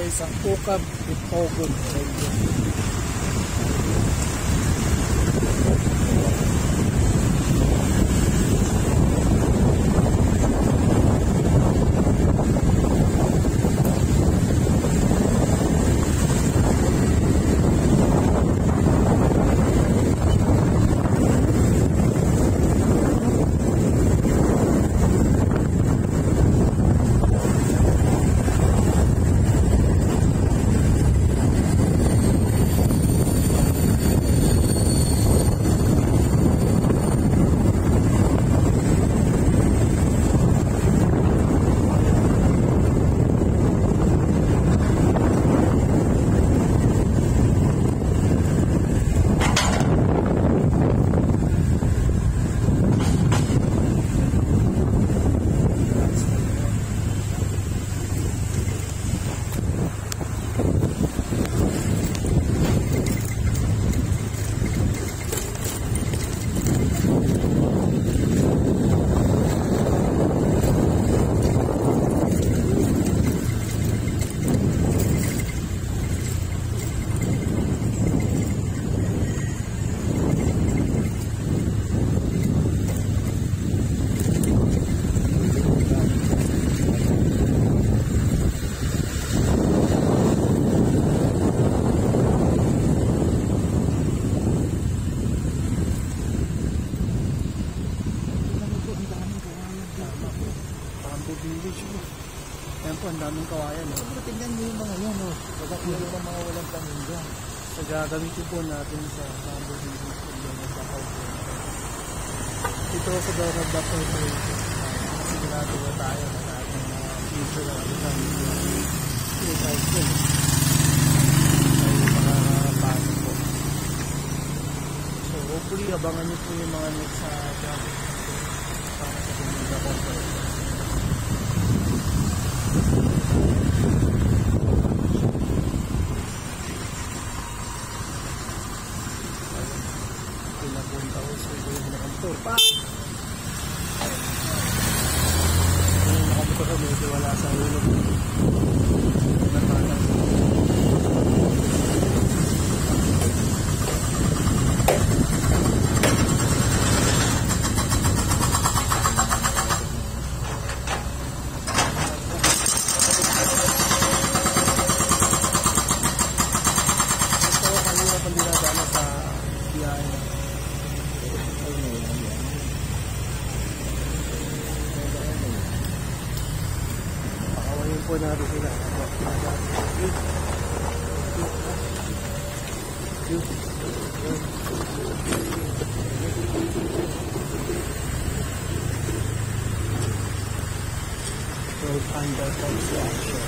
tayo sa Ukab Railway. Bamboo po, ang daming kawayan. Oh. Pero tingnan mo yung mga yan, oh. Baka yung mga walang paninda. So gagamitin po natin sa Bamboo Village po yung sa Kaupo. Ito sa Dora Dapper po. Sigurado ba tayo na sa ating mga future na two sides po. Ay makakapasok po. So hopefully abangan niyo po yung mga next sa traffic para sa Bumunda Conference. pinapunta Road under construction.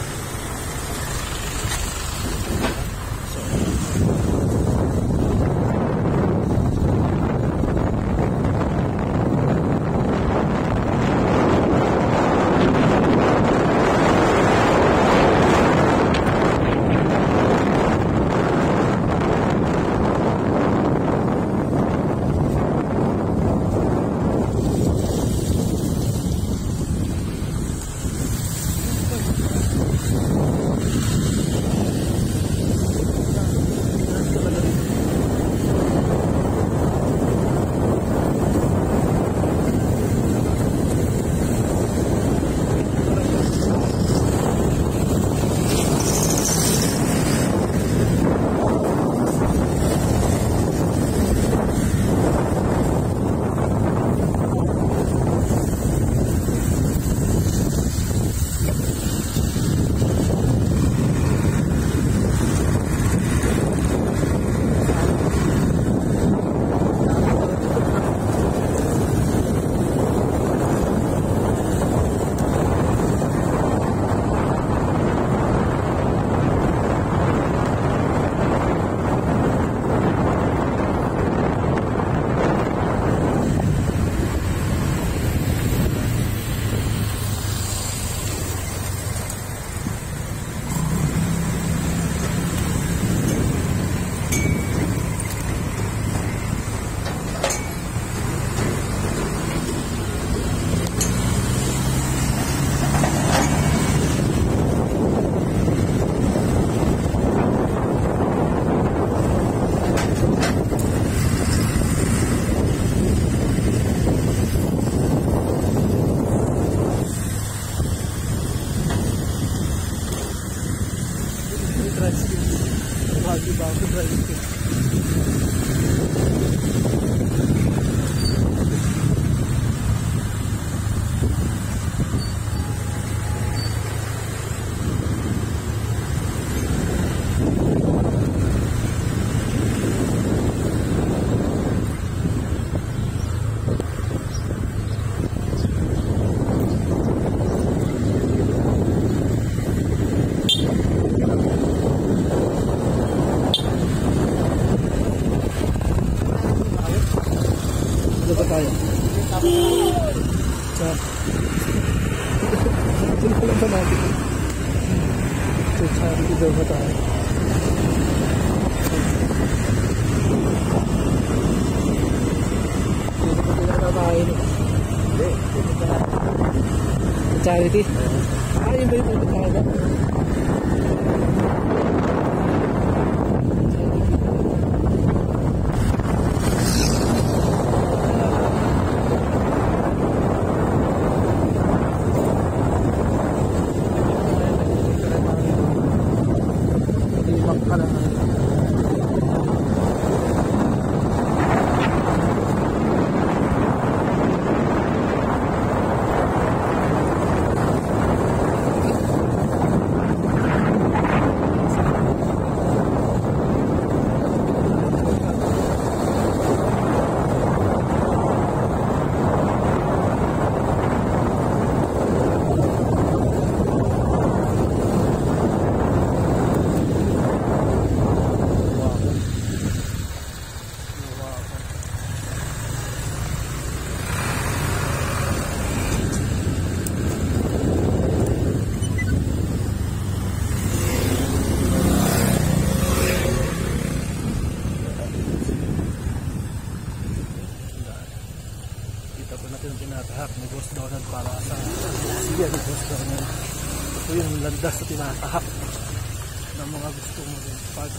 Saan? Sino ko lang ba natin? Sa charity daw ba tayo? Dito pa pinakakain eh. Hindi, dito ka. Sa charity? Ah, yun ba yung pupunta ka ba? tinatahak ni Boss Donald para sa siya ni Boss Donald. Ito yung landas na tinatahak ng mga gusto mo rin pag